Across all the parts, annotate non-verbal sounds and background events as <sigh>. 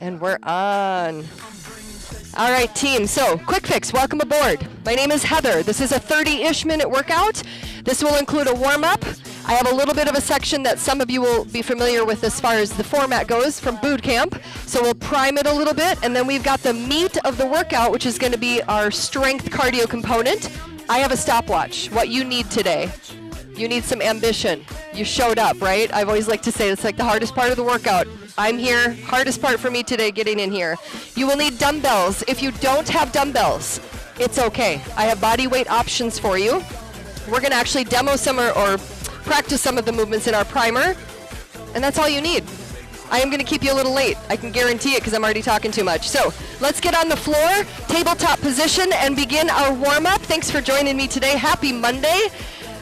And we're on. All right, team. So, Quick Fixx, welcome aboard. My name is Heather. This is a 30 ish minute workout. This will include a warm up. I have a little bit of a section that some of you will be familiar with as far as the format goes from boot camp. So, we'll prime it a little bit. And then we've got the meat of the workout, which is going to be our strength cardio component. I have a stopwatch. What you need today. You need some ambition. You showed up, right? I've always liked to say it's like the hardest part of the workout. I'm here. Hardest part for me today getting in here. You will need dumbbells. If you don't have dumbbells, it's okay. I have body weight options for you. We're going to actually demo some or, or practice some of the movements in our primer, and that's all you need. I am going to keep you a little late. I can guarantee it because I'm already talking too much. So let's get on the floor, tabletop position, and begin our warm up. Thanks for joining me today. Happy Monday.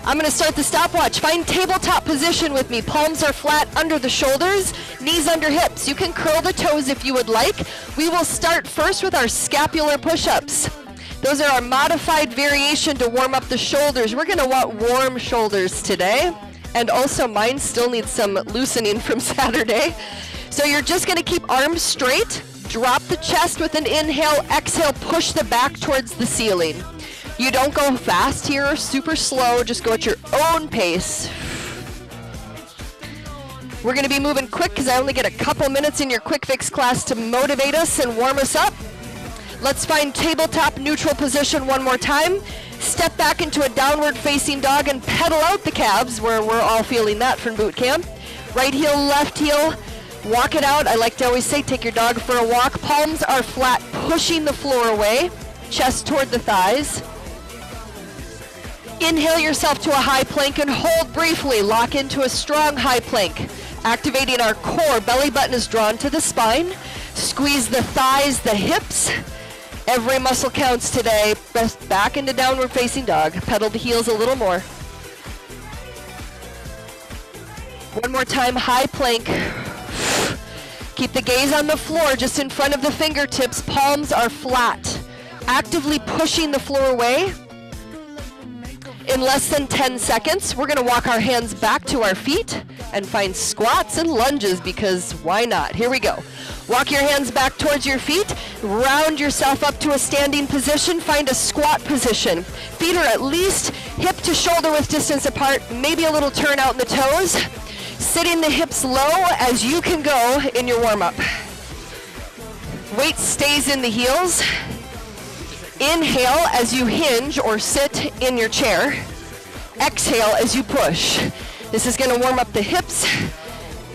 I'm going to start the stopwatch. Find tabletop position with me. Palms are flat under the shoulders, knees under hips. You can curl the toes if you would like. We will start first with our scapular push-ups. Those are our modified variation to warm up the shoulders. We're going to want warm shoulders today. And also mine still needs some loosening from <laughs> Saturday. So you're just going to keep arms straight, drop the chest with an inhale, exhale, push the back towards the ceiling. You don't go fast here, super slow, just go at your own pace. We're going to be moving quick because I only get a couple minutes in your Quick Fixx class to motivate us and warm us up. Let's find tabletop neutral position one more time. Step back into a downward facing dog and pedal out the calves where we're all feeling that from boot camp. Right heel, left heel, walk it out. I like to always say take your dog for a walk. Palms are flat, pushing the floor away, chest toward the thighs. Inhale yourself to a high plank and hold briefly. Lock into a strong high plank. Activating our core, belly button is drawn to the spine. Squeeze the thighs, the hips. Every muscle counts today. Back into downward facing dog. Pedal the heels a little more. One more time, high plank. Keep the gaze on the floor just in front of the fingertips. Palms are flat. Actively pushing the floor away. In less than 10 seconds, we're going to walk our hands back to our feet and find squats and lunges because why not? Here we go. Walk your hands back towards your feet. Round yourself up to a standing position. Find a squat position. Feet are at least hip to shoulder width distance apart. Maybe a little turn out in the toes. Sitting the hips low as you can go in your warm up. Weight stays in the heels. Inhale as you hinge or sit in your chair. Exhale as you push. This is going to warm up the hips,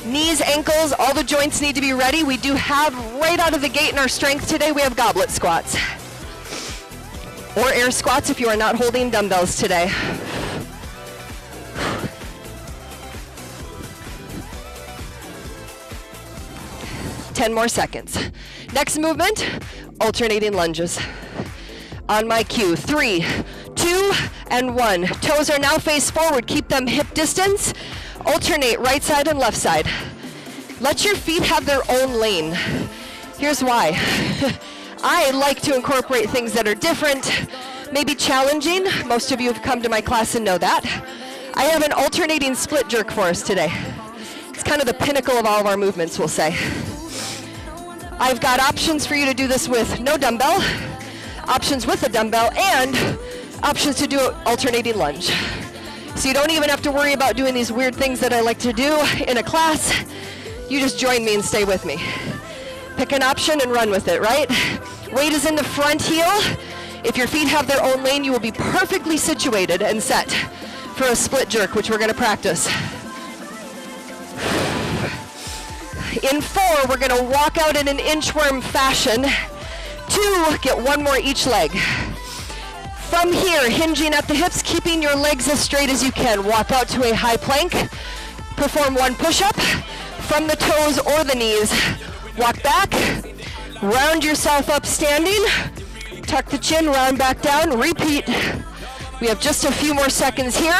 knees, ankles, all the joints need to be ready. We do have right out of the gate in our strength today, we have goblet squats. Or air squats if you are not holding dumbbells today. Ten more seconds. Next movement, alternating lunges on my cue. Three, two, and one. Toes are now face forward. Keep them hip distance. Alternate right side and left side. Let your feet have their own lane. Here's why. <laughs> I like to incorporate things that are different, maybe challenging. Most of you have come to my class and know that. I have an alternating split jerk for us today. It's kind of the pinnacle of all of our movements, we'll say. I've got options for you to do this with no dumbbell, options with a dumbbell, and options to do alternating lunge. So you don't even have to worry about doing these weird things that I like to do in a class. You just join me and stay with me. Pick an option and run with it, right? Weight is in the front heel. If your feet have their own lane, you will be perfectly situated and set for a split jerk, which we're going to practice. In four, we're going to walk out in an inchworm fashion. Two, get one more each leg. From here, hinging at the hips, keeping your legs as straight as you can. Walk out to a high plank. Perform one push-up from the toes or the knees. Walk back. Round yourself up standing. Tuck the chin, round back down. Repeat. We have just a few more seconds here.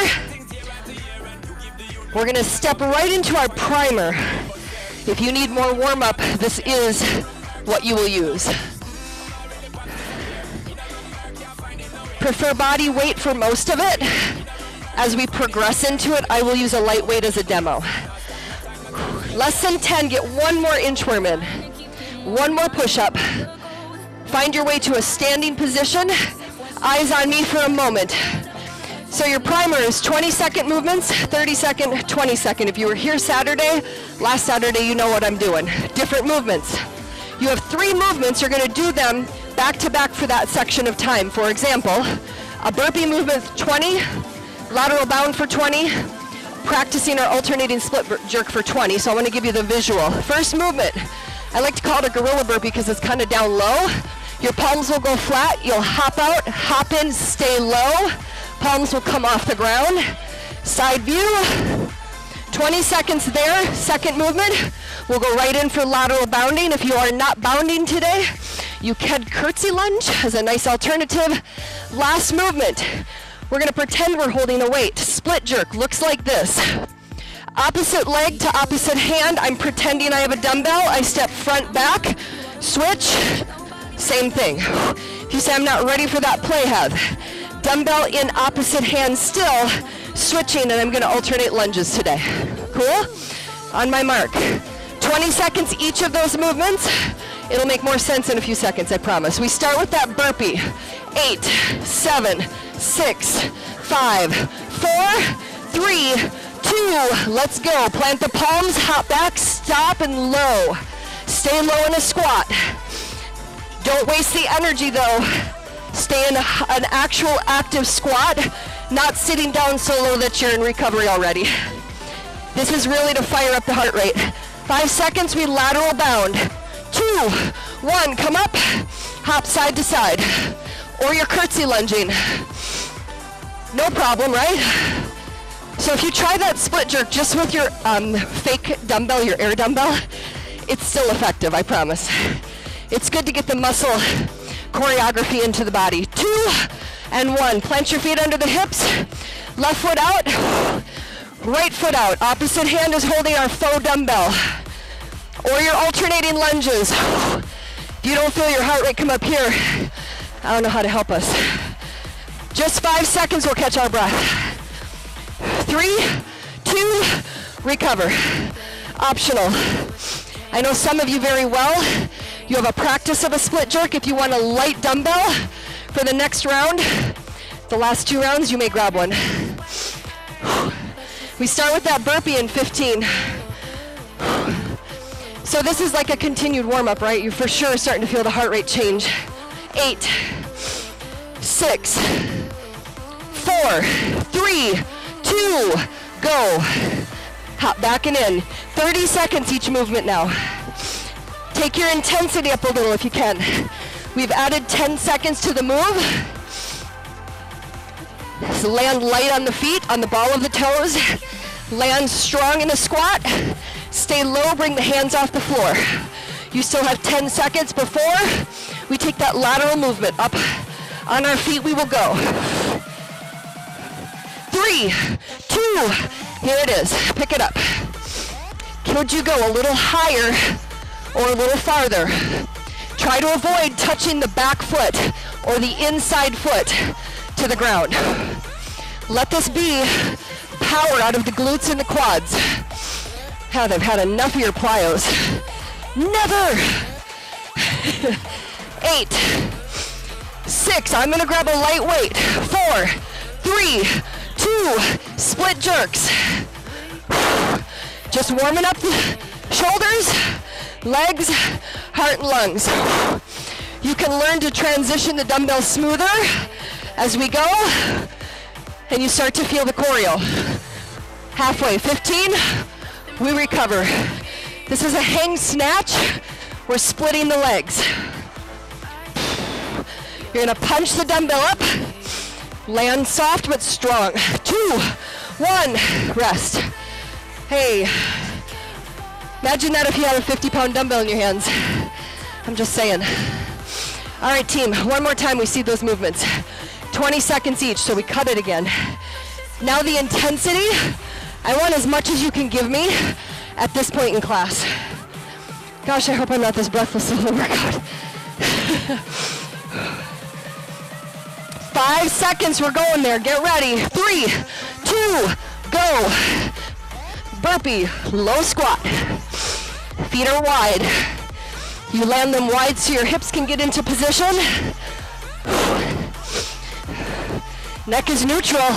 We're gonna step right into our primer. If you need more warm-up, this is what you will use. Prefer body weight for most of it. As we progress into it, I will use a lightweight as a demo. Less than 10, get one more inchworm in. One more push-up. Find your way to a standing position. Eyes on me for a moment. So your primer is 20 second movements, 30 second, 20 second. If you were here Saturday, last Saturday, you know what I'm doing. Different movements. You have three movements. You're to do them back to back for that section of time. For example, a burpee movement 20, lateral bound for 20, practicing our alternating split jerk for 20. So I want to give you the visual. First movement, I like to call it a gorilla burpee because it's kind of down low. Your palms will go flat. You'll hop out, hop in, stay low. Palms will come off the ground. Side view. 20 seconds there. Second movement. We'll go right in for lateral bounding. If you are not bounding today, you can curtsy lunge as a nice alternative. Last movement. We're going to pretend we're holding a weight. Split jerk looks like this. Opposite leg to opposite hand. I'm pretending I have a dumbbell. I step front, back, switch, same thing. If you say I'm not ready for that play head, dumbbell in opposite hand still, switching, and I'm gonna alternate lunges today. Cool? On my mark. 20 seconds each of those movements. It'll make more sense in a few seconds, I promise. We start with that burpee. Eight, seven, six, five, four, three, two. Let's go. Plant the palms, hop back, stop, and low. Stay low in a squat. Don't waste the energy though. Stay in an actual active squat, not sitting down so low that you're in recovery already. This is really to fire up the heart rate. Five seconds, we lateral bound. Two, one, come up, hop side to side. Or you're curtsy lunging. No problem, right? So if you try that split jerk just with your um, fake dumbbell, your air dumbbell, it's still effective, I promise. It's good to get the muscle choreography into the body. Two and one. Plant your feet under the hips. Left foot out. Right foot out. Opposite hand is holding our faux dumbbell. Or your alternating lunges. You don't feel your heart rate come up here, I don't know how to help us. Just five seconds, we'll catch our breath. Three, two, recover. Optional. I know some of you very well. You have a practice of a split jerk. If you want a light dumbbell for the next round, the last two rounds, you may grab one. We start with that burpee in 15. So this is like a continued warm-up, right? You're for sure starting to feel the heart rate change. Eight, six, four, three, two, go. Hop back and in. 30 seconds each movement now. Take your intensity up a little if you can. We've added 10 seconds to the move. So land light on the feet, on the ball of the toes. Land strong in the squat. Stay low, bring the hands off the floor. You still have 10 seconds before we take that lateral movement. Up on our feet we will go. Three, two, here it is. Pick it up. Could you go a little higher or a little farther. Try to avoid touching the back foot or the inside foot to the ground. Let this be power out of the glutes and the quads. How they've had enough of your plyos. Never. Eight, six, I'm gonna grab a light weight. Four, three, two, split jerks. Just warming up the shoulders, legs, heart, and lungs. You can learn to transition the dumbbell smoother as we go, and you start to feel the choreo. Halfway, 15, we recover. This is a hang snatch. We're splitting the legs. You're gonna punch the dumbbell up, land soft but strong. Two, one, rest. Hey, Imagine that if you had a 50 pound dumbbell in your hands. I'm just saying. All right, team, one more time we see those movements. 20 seconds each, so we cut it again. Now the intensity, I want as much as you can give me at this point in class. Gosh, I hope I'm not this breathless the whole workout. Five seconds, we're going there. Get ready. Three, two, go. Burpee, low squat. Feet are wide. You land them wide so your hips can get into position. Neck is neutral.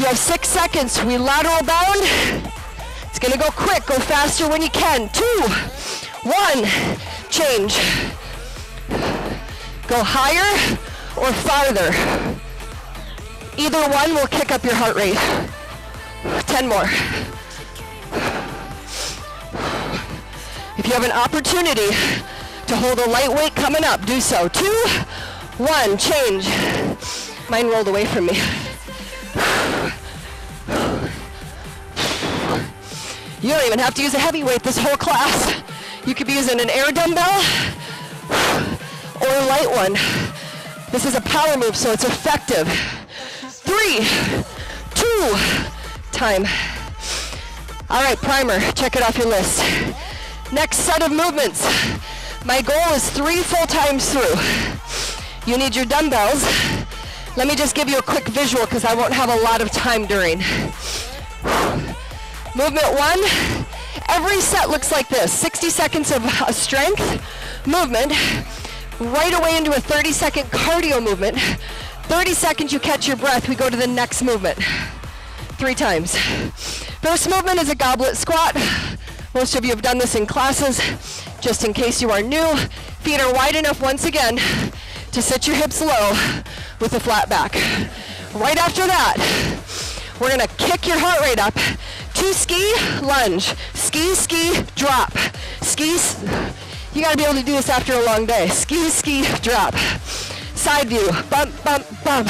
You have six seconds. We lateral bound. It's gonna go quick. Go faster when you can. Two, one, change. Go higher or farther. Either one will kick up your heart rate. 10 more. If you have an opportunity to hold a light weight coming up, do so. Two, one, change. Mine rolled away from me. You don't even have to use a heavy weight this whole class. You could be using an air dumbbell or a light one. This is a power move, so it's effective. Three, two, time. All right, primer, check it off your list. Next set of movements. My goal is three full times through. You need your dumbbells. Let me just give you a quick visual because I won't have a lot of time during. Movement one, every set looks like this. 60 seconds of uh, strength movement, right away into a 30 second cardio movement. 30 seconds you catch your breath, we go to the next movement. Three times. First movement is a goblet squat. Most of you have done this in classes. Just in case you are new, feet are wide enough once again to sit your hips low with a flat back. Right after that, we're gonna kick your heart rate up. Two ski, lunge. Ski, ski, drop. Ski, you gotta be able to do this after a long day. Ski, ski, drop. Side view, bump, bump, bump,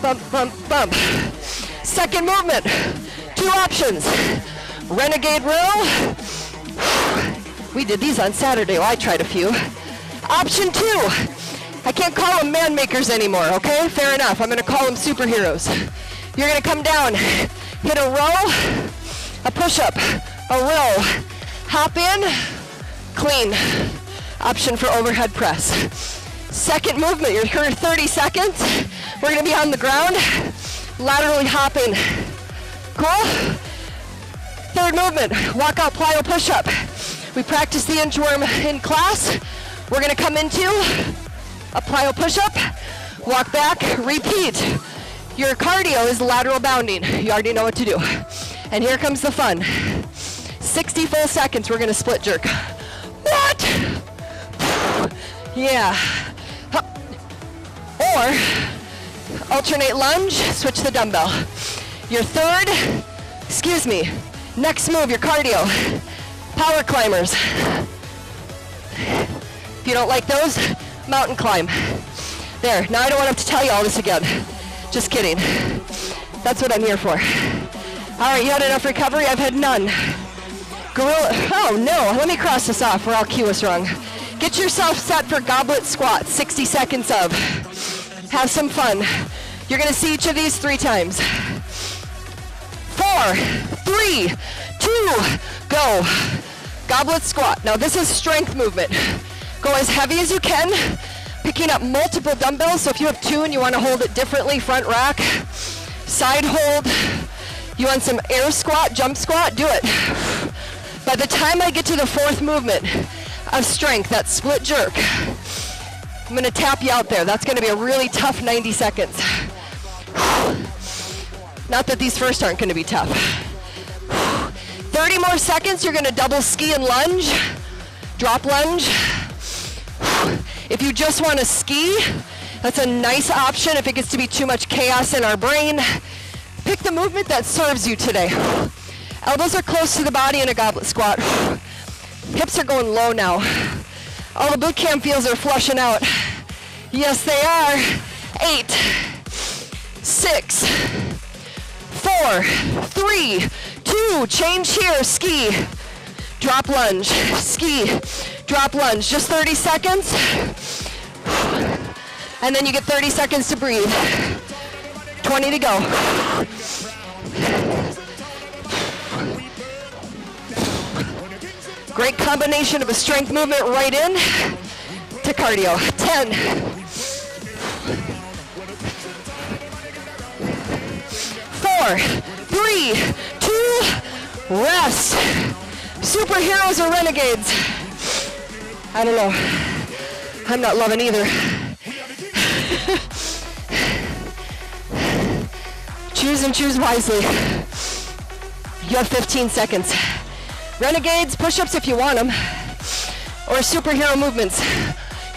bump, bump, bump. Second movement, two options. Renegade row. We did these on Saturday. Well, I tried a few. Option two. I can't call them man makers anymore, okay? Fair enough. I'm gonna call them superheroes. You're gonna come down, hit a row, a push-up, a row, hop in, clean. Option for overhead press. Second movement, you're here 30 seconds. We're gonna be on the ground, laterally hopping. Cool? Third movement, walk out plyo push-up. We practice the inchworm in class. We're gonna come into a plyo push-up, walk back, repeat. Your cardio is lateral bounding. You already know what to do. And here comes the fun. 60 full seconds, we're gonna split jerk. What? Yeah. Or alternate lunge, switch the dumbbell. Your third, excuse me, next move, your cardio. Power climbers. If you don't like those, mountain climb. There, now I don't want to tell you all this again. Just kidding. That's what I'm here for. All right, you had enough recovery? I've had none. Gorilla, oh no, let me cross this off or I'll cue us wrong. Get yourself set for goblet squat, 60 seconds of. Have some fun. You're gonna see each of these three times. Four, three, two, go. Goblet squat. Now this is strength movement. Go as heavy as you can, picking up multiple dumbbells. So if you have two and you wanna hold it differently, front rack, side hold. You want some air squat, jump squat, do it. By the time I get to the fourth movement of strength, that split jerk, I'm gonna tap you out there. That's gonna be a really tough 90 seconds. Not that these first aren't gonna be tough. 30 more seconds, you're gonna double ski and lunge, drop lunge. If you just wanna ski, that's a nice option if it gets to be too much chaos in our brain. Pick the movement that serves you today. Elbows are close to the body in a goblet squat. Hips are going low now. All the boot camp feels are flushing out. Yes, they are. Eight, six, four, three, two, change here, ski, drop lunge, ski, drop lunge, just 30 seconds. And then you get 30 seconds to breathe. 20 to go. Great combination of a strength movement right in to cardio. 10. Four, three, two, rest. Superheroes or renegades? I don't know. I'm not loving either. <laughs> choose and choose wisely. You have 15 seconds. Renegades, push-ups if you want them. Or superhero movements.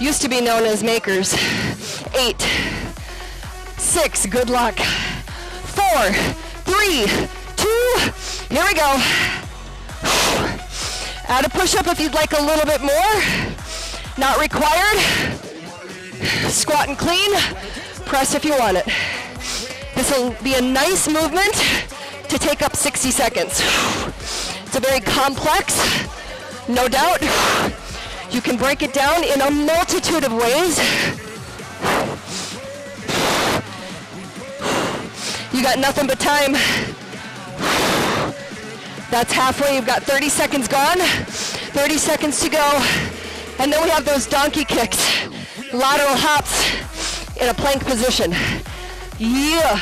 Used to be known as makers. Eight, six, good luck. Four, three, two, here we go. Add a push-up if you'd like a little bit more. Not required. Squat and clean. Press if you want it. This will be a nice movement to take up 60 seconds. It's a very complex, no doubt. You can break it down in a multitude of ways. You got nothing but time. That's halfway. You've got 30 seconds gone. 30 seconds to go. And then we have those donkey kicks. Lateral hops in a plank position. Yeah.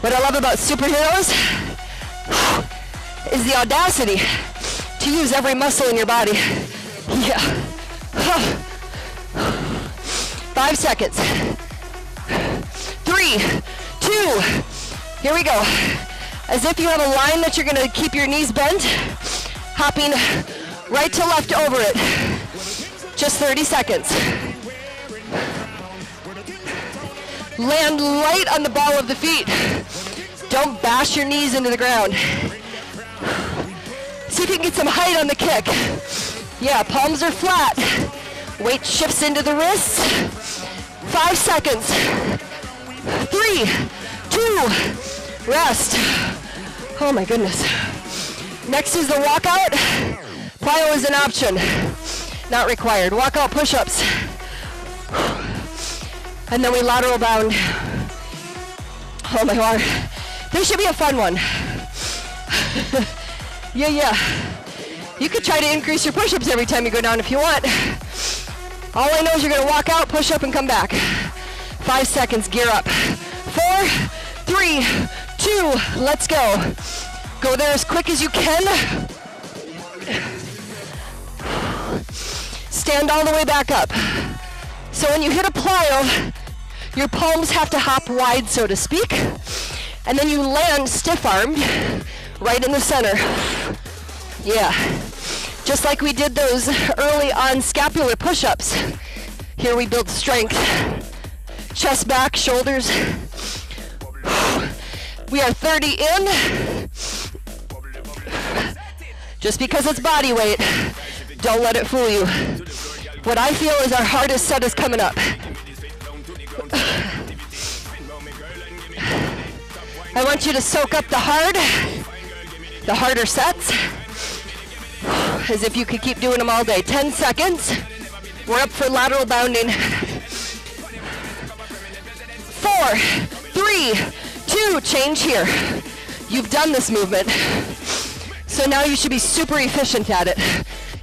What I love about superheroes is the audacity to use every muscle in your body. Yeah. Five seconds. Three, two, here we go. As if you have a line that you're gonna keep your knees bent, hopping right to left over it. Just 30 seconds. Land light on the ball of the feet. Don't bash your knees into the ground. See if you can get some height on the kick. Yeah, palms are flat. Weight shifts into the wrists. Five seconds. Three, two, rest. Oh my goodness. Next is the walkout. Plyo is an option, not required. Walkout push-ups. And then we lateral bound. Oh my lord. This should be a fun one. <laughs> yeah, yeah. You could try to increase your push-ups every time you go down if you want. All I know is you're gonna walk out, push up, and come back. Five seconds, gear up. Four, three, two, let's go. Go there as quick as you can. <sighs> Stand all the way back up. So when you hit a plyo, your palms have to hop wide, so to speak. And then you land stiff armed right in the center. Yeah. Just like we did those early on scapular push-ups. Here we build strength. Chest back, shoulders. We are 30 in. Just because it's body weight, don't let it fool you. What I feel is our hardest set is coming up. <sighs> I want you to soak up the hard, the harder sets, <sighs> as if you could keep doing them all day. 10 seconds. We're up for lateral bounding. <sighs> Four, three, two, change here. You've done this movement. So now you should be super efficient at it.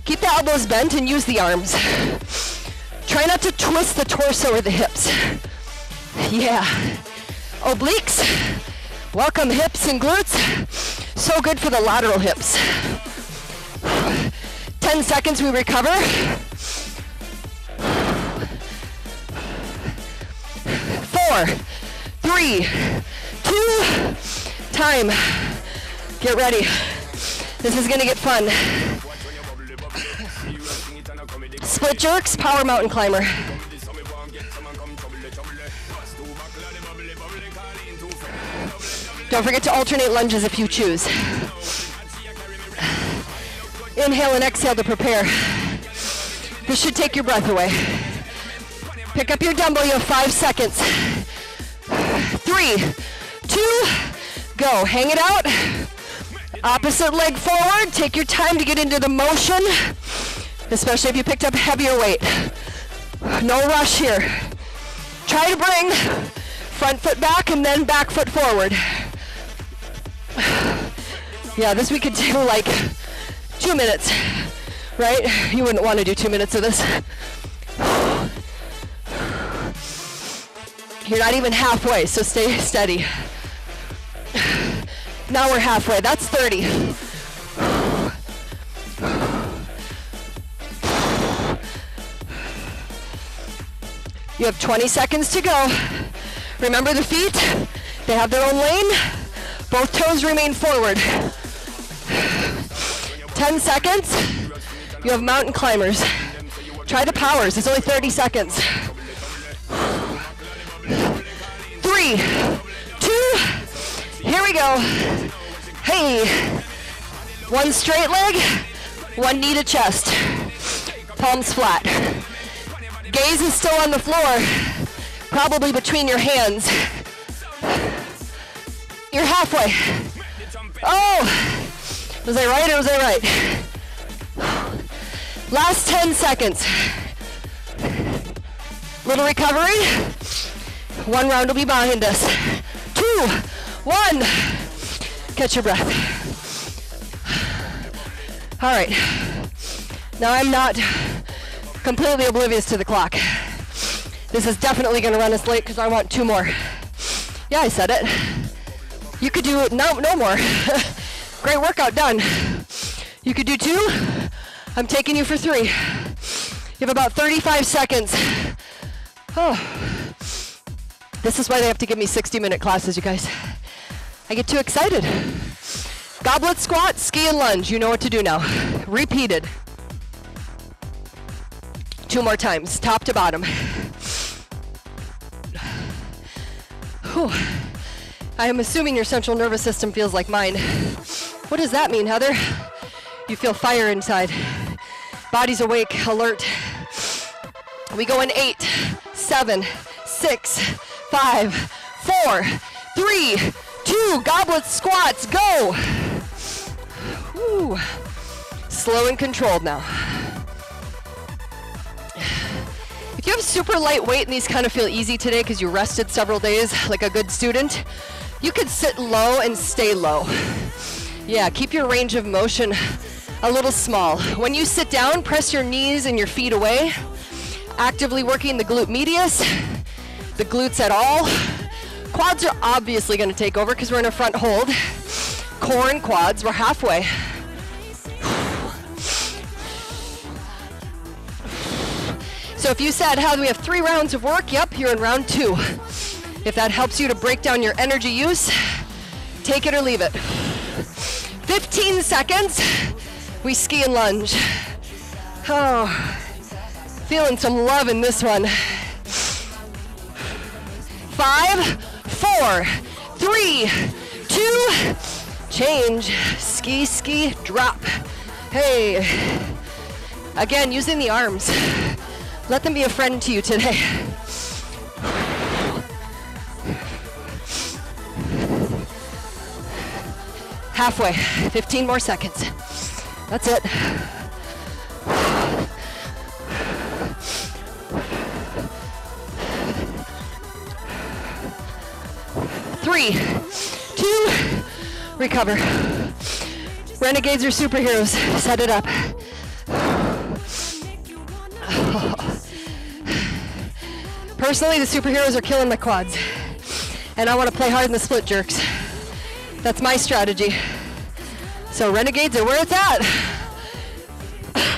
Keep the elbows bent and use the arms. Try not to twist the torso or the hips. Yeah. Obliques. Welcome hips and glutes. So good for the lateral hips. 10 seconds, we recover. Four, three, two, time. Get ready. This is gonna get fun. Split jerks, power mountain climber. Don't forget to alternate lunges if you choose. Inhale and exhale to prepare. This should take your breath away. Pick up your dumbbell, you have five seconds. Three, two, go. Hang it out. Opposite leg forward. Take your time to get into the motion, especially if you picked up heavier weight. No rush here. Try to bring front foot back and then back foot forward. <sighs> yeah, this we could do like two minutes, right? You wouldn't want to do two minutes of this. <sighs> You're not even halfway, so stay steady. <sighs> Now we're halfway, that's 30. You have 20 seconds to go. Remember the feet, they have their own lane. Both toes remain forward. 10 seconds. You have mountain climbers. Try the powers, it's only 30 seconds. Three, two, here we go. Hey, one straight leg, one knee to chest. Palms flat. Gaze is still on the floor, probably between your hands. You're halfway. Oh, was I right or was I right? Last 10 seconds. Little recovery. One round will be behind us. Two, one. Catch your breath. All right. Now I'm not completely oblivious to the clock. This is definitely going to run us late because I want two more. Yeah, I said it. You could do no, no more. <laughs> Great workout done. You could do two. I'm taking you for three. You have about 35 seconds. Oh. This is why they have to give me 60 minute classes, you guys. I get too excited. Goblet squat, ski and lunge. You know what to do now. Repeated. Two more times, top to bottom. Whew. I am assuming your central nervous system feels like mine. What does that mean, Heather? You feel fire inside. Body's awake, alert. We go in eight, seven, six, five, four, three, two. Goblet squats, go. Slow and controlled now. If you have super light weight and these kind of feel easy today because you rested several days like a good student, you could sit low and stay low. Yeah, keep your range of motion a little small. When you sit down, press your knees and your feet away, actively working the glute medius, the glutes at all. Quads are obviously going to take over because we're in a front hold. Core and quads, we're halfway. So if you said, how do we have three rounds of work? Yep, you're in round two. If that helps you to break down your energy use, take it or leave it. 15 seconds, we ski and lunge. Oh, feeling some love in this one. Five, four, three, two, change, ski, ski, drop. Hey, again, using the arms. Let them be a friend to you today. Halfway, 15 more seconds. That's it. Three, two, recover. Renegades are superheroes. Set it up. Personally, the superheroes are killing my quads. And I want to play hard in the split jerks. That's my strategy. So renegades are where it's at.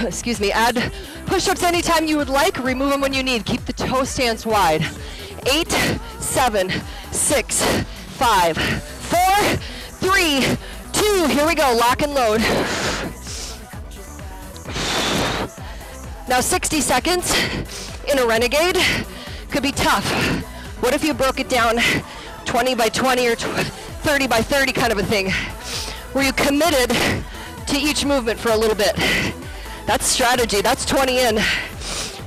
<coughs> Excuse me, add push-ups anytime you would like, remove them when you need. Keep the toe stance wide. Eight, seven, six, five, four, three, two. Here we go, lock and load. Now 60 seconds in a renegade could be tough. What if you broke it down 20 by 20 or 30 by 30 kind of a thing, where you committed to each movement for a little bit? That's strategy, that's 20 in.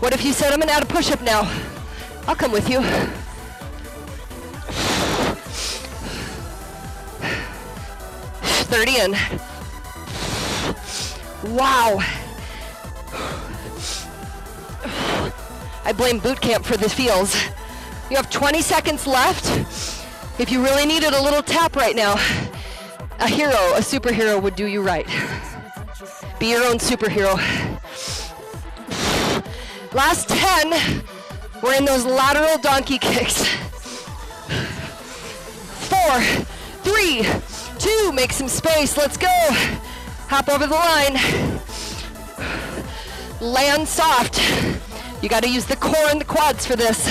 What if you said, I'm gonna add a push-up now? I'll come with you. Thirty in. Wow. I blame boot camp for the feels. You have 20 seconds left. If you really needed a little tap right now, a hero, a superhero would do you right. Be your own superhero. Last 10, we're in those lateral donkey kicks. Four, three, two, make some space, let's go. Hop over the line. Land soft. You got to use the core and the quads for this.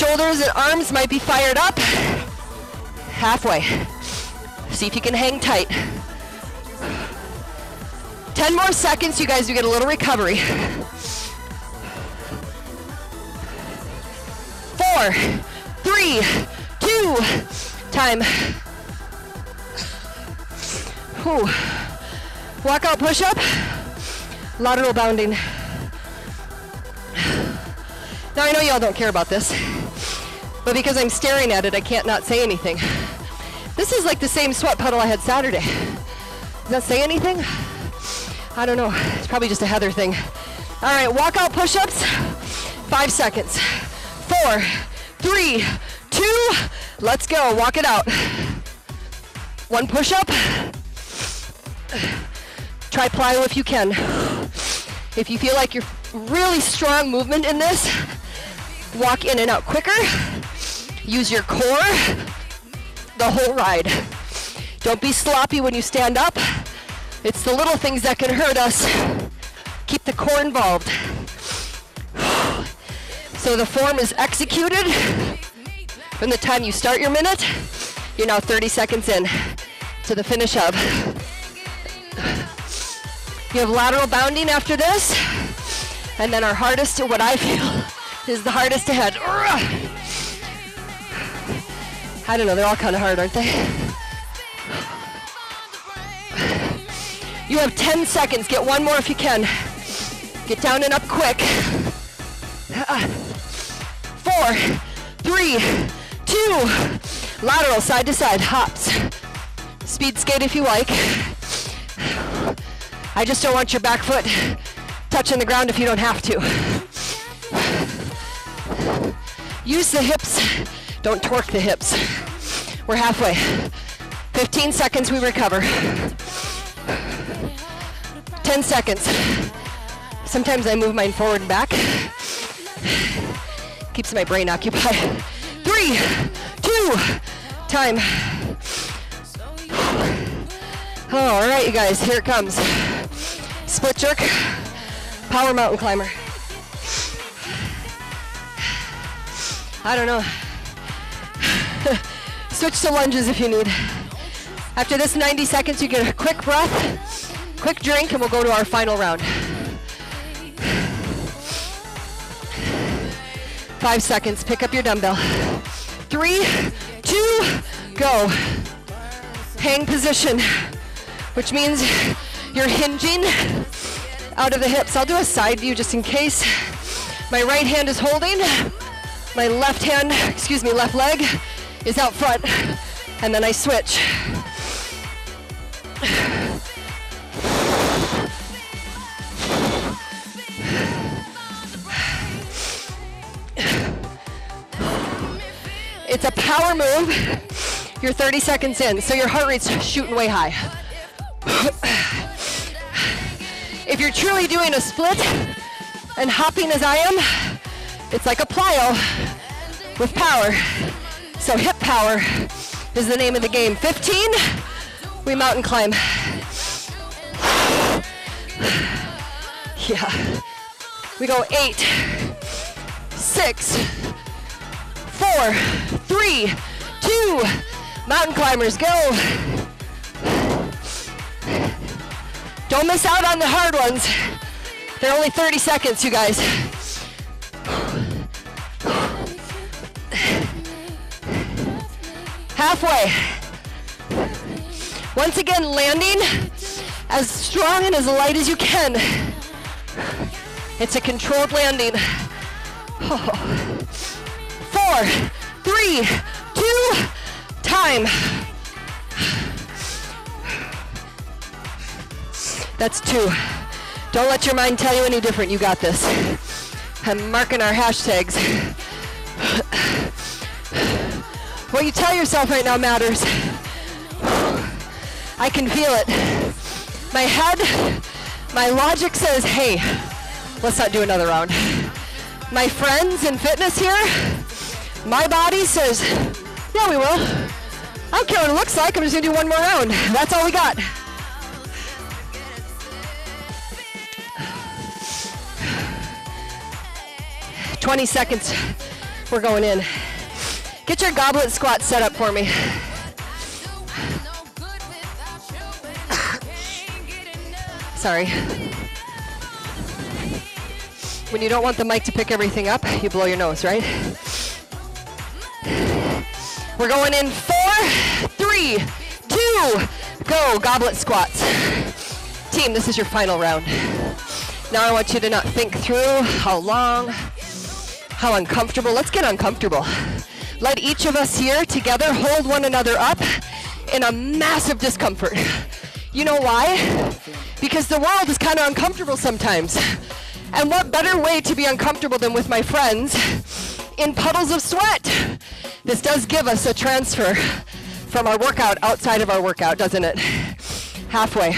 Shoulders and arms might be fired up. Halfway. See if you can hang tight. 10 more seconds, you guys do get a little recovery. Four, three, two, time. Whew. Walkout push-up, lateral bounding. Now I know y'all don't care about this, but because I'm staring at it, I can't not say anything. This is like the same sweat puddle I had Saturday. Does that say anything? I don't know. It's probably just a Heather thing. All right, walkout push-ups, five seconds. Four, three, two, let's go. Walk it out. One push-up. Try plyo if you can. If you feel like you're really strong movement in this, walk in and out quicker. Use your core the whole ride. Don't be sloppy when you stand up. It's the little things that can hurt us. Keep the core involved. So the form is executed from the time you start your minute. You're now 30 seconds in to the finish of. You have lateral bounding after this. And then our hardest, what I feel, is the hardest ahead. I don't know, they're all kind of hard, aren't they? You have 10 seconds. Get one more if you can. Get down and up quick. Four, three, two. Lateral, side to side, hops. Speed skate if you like. I just don't want your back foot touching the ground if you don't have to. Use the hips, don't torque the hips. We're halfway. 15 seconds, we recover. 10 seconds. Sometimes I move mine forward and back. Keeps my brain occupied. Three, two, time. All right, you guys, here it comes. Split jerk, power mountain climber. I don't know. <sighs> Switch to lunges if you need. After this 90 seconds, you get a quick breath, quick drink, and we'll go to our final round. Five seconds, pick up your dumbbell. Three, two, go. Hang position, which means you're hinging out of the hips. I'll do a side view just in case. My right hand is holding. My left hand, excuse me, left leg is out front. And then I switch. It's a power move. You're 30 seconds in, so your heart rate's shooting way high. if you're truly doing a split and hopping as I am, it's like a plyo with power. So hip power is the name of the game. 15, we mountain climb. Yeah. We go eight, six, four, three, two, mountain climbers, go. Don't miss out on the hard ones. They're only 30 seconds, you guys. Halfway. Once again, landing as strong and as light as you can. It's a controlled landing. <laughs> Four, three, two, time. That's two. Don't let your mind tell you any different. You got this. I'm marking our hashtags. <laughs> What you tell yourself right now matters. I can feel it. My head, my logic says, hey, let's not do another round. My friends in fitness here, my body says, yeah, we will. I don't care what it looks like, I'm just gonna do one more round. That's all we got. Twenty seconds. We're going in. Get your goblet squat set up for me. Sorry. When you don't want the mic to pick everything up, you blow your nose, right? We're going in four, three, two, go. Goblet squats. Team, this is your final round. Now I want you to not think through how long, how uncomfortable. Let's get uncomfortable. Let each of us here together hold one another up in a massive discomfort. You know why? Because the world is kind of uncomfortable sometimes. And what better way to be uncomfortable than with my friends in puddles of sweat? This does give us a transfer from our workout outside of our workout, doesn't it? Halfway.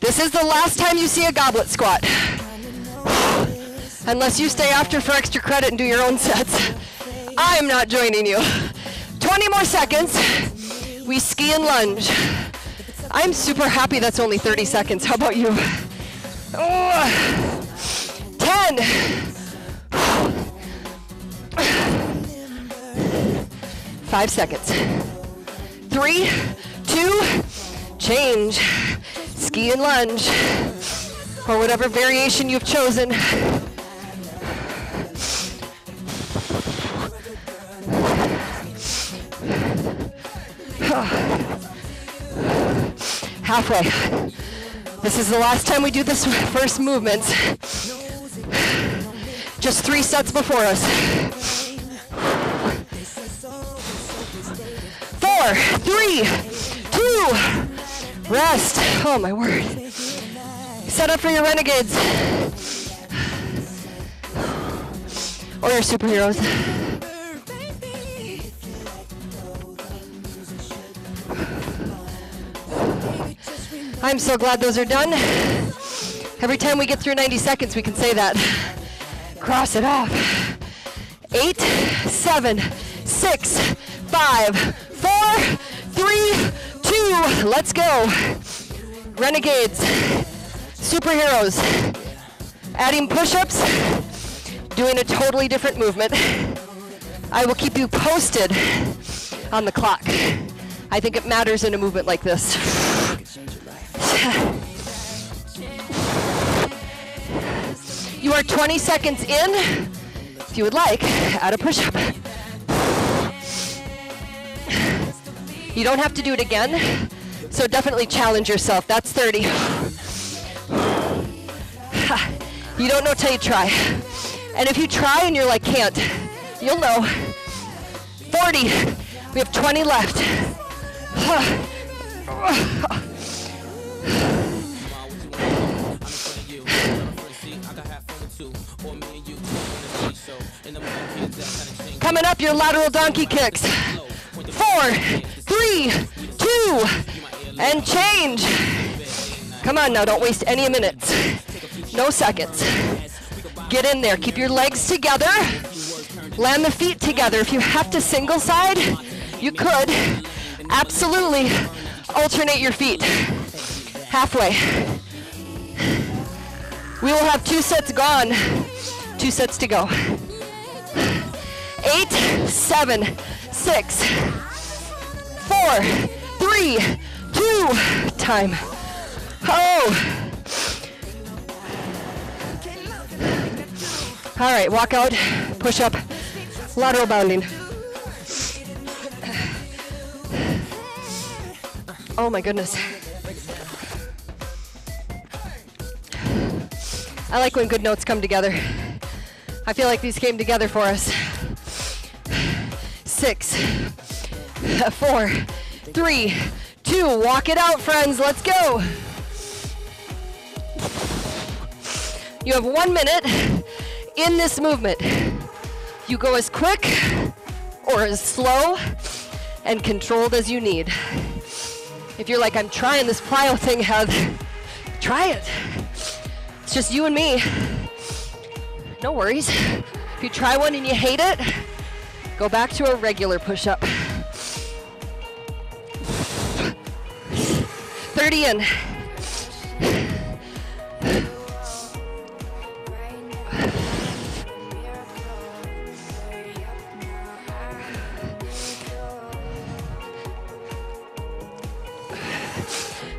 This is the last time you see a goblet squat. <sighs> Unless you stay after for extra credit and do your own sets. I'm not joining you. 20 more seconds. We ski and lunge. I'm super happy that's only 30 seconds. How about you? Oh. 10. Five seconds. Three, two, change. Ski and lunge. Or whatever variation you've chosen. <sighs> Halfway. This is the last time we do this first movement. Just three sets before us. Four, three, two, rest. Oh my word. Set up for your renegades. Or your superheroes. I'm so glad those are done. Every time we get through 90 seconds, we can say that. Cross it off. Eight, seven, six, five, four, three, two. Let's go. Renegades, superheroes, adding push-ups, doing a totally different movement. I will keep you posted on the clock. I think it matters in a movement like this. You are 20 seconds in. If you would like, add a push-up. You don't have to do it again, so definitely challenge yourself. That's 30. You don't know till you try. And if you try and you're like, can't, you'll know. 40. We have 20 left. Coming up, your lateral donkey kicks. Four, three, two, and change. Come on now, don't waste any minutes. No seconds. Get in there, keep your legs together. Land the feet together. If you have to single side, you could. Absolutely alternate your feet. Halfway. We will have two sets gone. Two sets to go. Eight, seven, six, four, three, two, time. Oh. All right, walk out, push up, lateral bounding. Oh my goodness. I like when good notes come together. I feel like these came together for us. Six, four, three, two. Walk it out, friends. Let's go. You have one minute in this movement. You go as quick or as slow and controlled as you need. If you're like, I'm trying this plyo thing, Heath, try it. It's just you and me. No worries. If you try one and you hate it, Go back to a regular push-up. 30 in.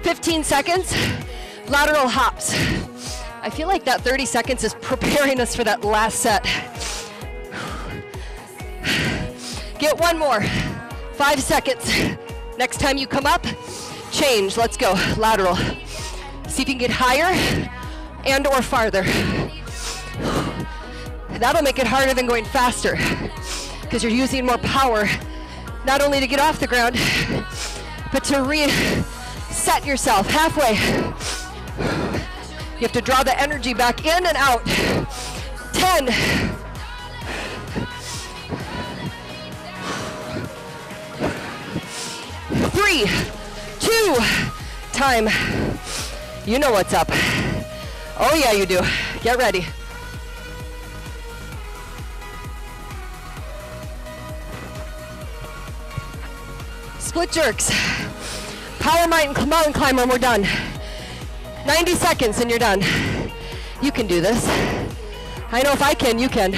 Fifteen seconds, lateral hops. I feel like that 30 seconds is preparing us for that last set. Get one more. Five seconds. Next time you come up, change. Let's go. Lateral. See if you can get higher and or farther. That'll make it harder than going faster because you're using more power not only to get off the ground, but to reset yourself halfway. You have to draw the energy back in and out. 10. Three, two, time. You know what's up. Oh yeah, you do. Get ready. Split jerks. Power mountain, mountain climber, and we're done. 90 seconds and you're done. You can do this. I know if I can, you can.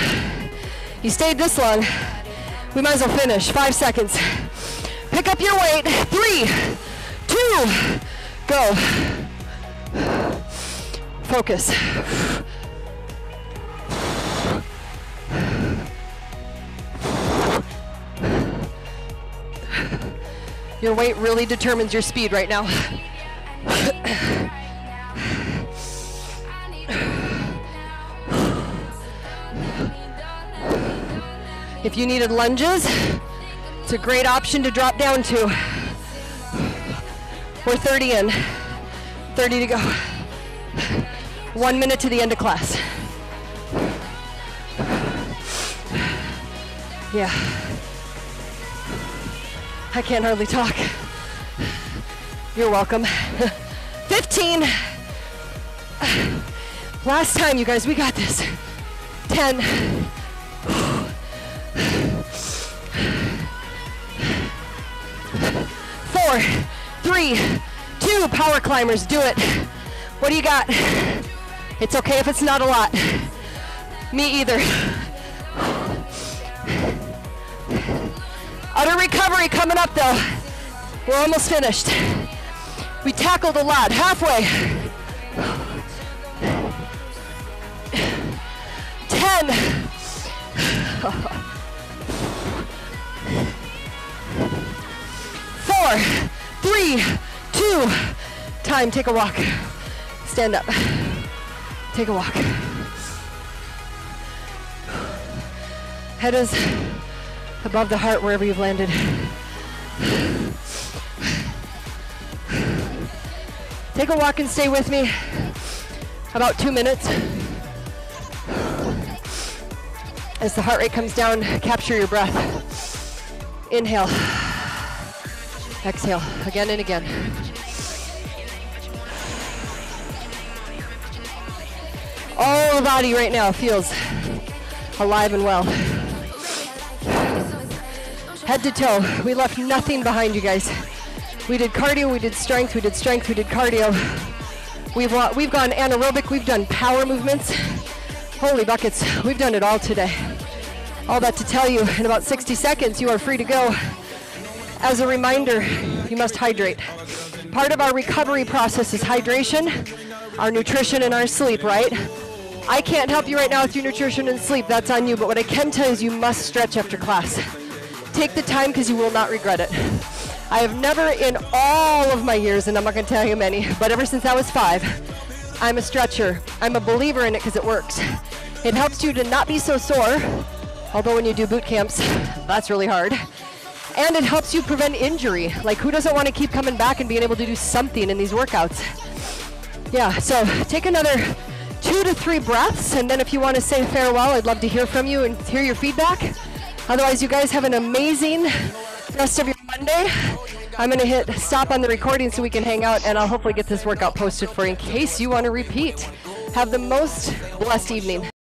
You stayed this long. We might as well finish. Five seconds. Pick up your weight. Three, two, go. Focus. Your weight really determines your speed right now. if you needed lunges, it's a great option to drop down to. We're 30 in, 30 to go. One minute to the end of class. Yeah. I can't hardly talk. You're welcome. <laughs> 15. Last time, you guys, we got this. 10. Four, three, two, power climbers, do it. What do you got? It's okay if it's not a lot. Me either. Utter recovery coming up though. We're almost finished. We tackled a lot, halfway. 10. Four, three, two, time, take a walk. Stand up, take a walk. Head is above the heart wherever you've landed. Take a walk and stay with me. About two minutes. As the heart rate comes down, capture your breath. Inhale. Exhale again and again. All the body right now feels alive and well head to toe. We left nothing behind you guys. We did cardio, we did strength, we did strength, we did cardio. We've, we've gone anaerobic, we've done power movements. Holy buckets, we've done it all today. All that to tell you, in about 60 seconds, you are free to go. As a reminder, you must hydrate. Part of our recovery process is hydration, our nutrition, and our sleep, right? I can't help you right now with your nutrition and sleep, that's on you, but what I can tell you is you must stretch after class. Take the time because you will not regret it. I have never in all of my years, and I'm not going to tell you many, but ever since I was five, I'm a stretcher. I'm a believer in it because it works. It helps you to not be so sore, although when you do boot camps, <laughs> that's really hard. And it helps you prevent injury. Like, who doesn't want to keep coming back and being able to do something in these workouts? Yeah, so take another two to three breaths, and then if you want to say farewell, I'd love to hear from you and hear your feedback. Otherwise, you guys have an amazing rest of your Monday. I'm going to hit stop on the recording so we can hang out, and I'll hopefully get this workout posted for you in case you want to repeat. Have the most blessed evening.